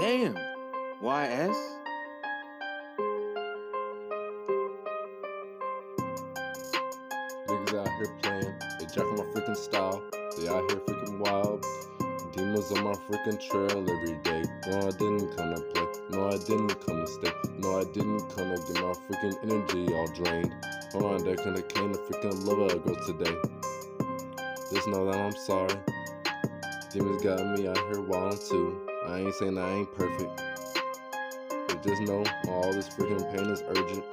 Damn. YS? Niggas out here playing, they jacking my freaking style. They out here freaking wild. Demons on my freaking trail every day. No, I didn't come to play. No, I didn't come to stay. No, I didn't come to get my freaking energy all drained. Hold on, they kinda came to freaking love a girl today. Just know that I'm sorry. Demons got me out here wildin' too. I ain't saying I ain't perfect. But just know all this freaking pain is urgent.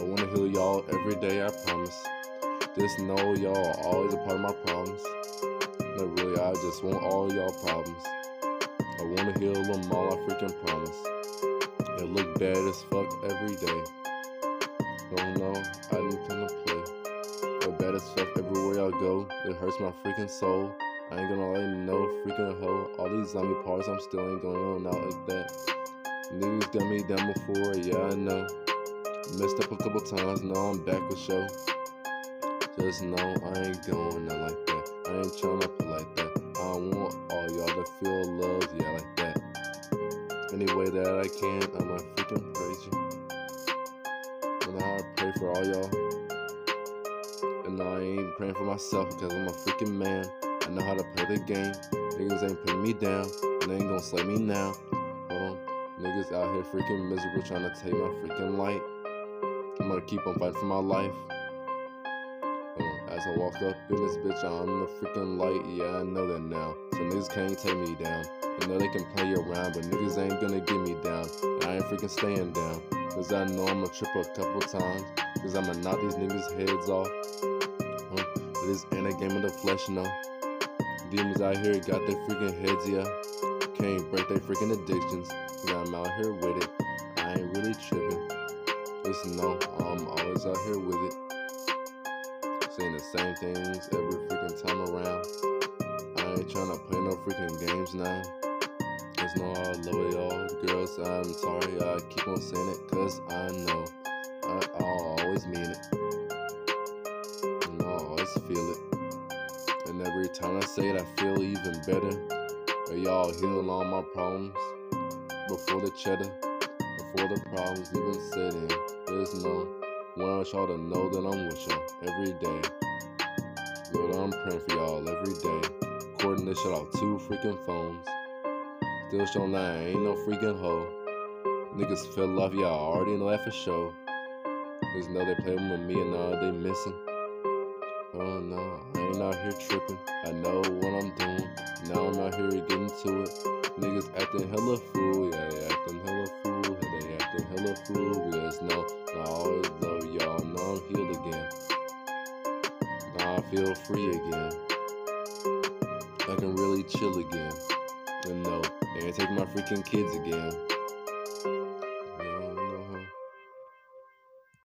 I wanna heal y'all every day, I promise. Just know y'all are always a part of my problems. No, really, I just want all y'all problems. I wanna heal them all, I freaking promise. It look bad as fuck every day. Don't know, I didn't come to play. But bad as fuck everywhere y'all go. It hurts my freaking soul. I ain't gonna let no freaking hoe. All these zombie parts, I'm still ain't going on out like that. Niggas got me down before, yeah, I know. Messed up a couple times, now I'm back with show. Just know I ain't going out like that. I ain't tryna play like that. I want all y'all to feel love, yeah, like that. Any way that I can, I'ma freaking praise you. And I pray for all y'all. And I ain't praying for myself because I'm a freaking man. I know how to play the game. Niggas ain't putting me down. They ain't gonna slay me now. Hold on. Niggas out here freaking miserable trying to take my freaking light. I'm gonna keep on fighting for my life. On. As I walk up in this bitch, I'm the freaking light. Yeah, I know that now. So niggas can't take me down. I know they can play around, but niggas ain't gonna get me down. And I ain't freaking staying down. Cause I know I'ma trip a couple times. Cause I'ma knock these niggas' heads off. Huh? This ain't a game of the flesh, no. Demons out here got their freaking heads, yeah. Can't break their freaking addictions. Yeah, I'm out here with it. I ain't really tripping. Listen, no, I'm always out here with it. Saying the same things every freaking time around. I ain't trying to play no freaking games now. Cause no, I love y'all girls. I'm sorry, I keep on saying it cause I know I, I'll always mean it. And I'll always feel it. Every time I say it, I feel even better. But y'all healing all my problems before the cheddar, before the problems even set in. There's no want y'all to know that I'm with y'all every day. Lord, I'm praying for y'all every day. Recording this shit off two freaking phones. Still showing that I ain't no freaking hoe. Niggas fell off, y'all already know that for sure. Niggas know they playing with me and now they missing. Uh, oh no, I ain't out here tripping. I know what I'm doing. Now I'm out here getting to it. Niggas acting hella fool, yeah, they acting hella fool, they acting hella fool. Because no, I always love y'all. Now I'm healed again. Now I feel free again. I can really chill again. And no, they ain't taking my freaking kids again.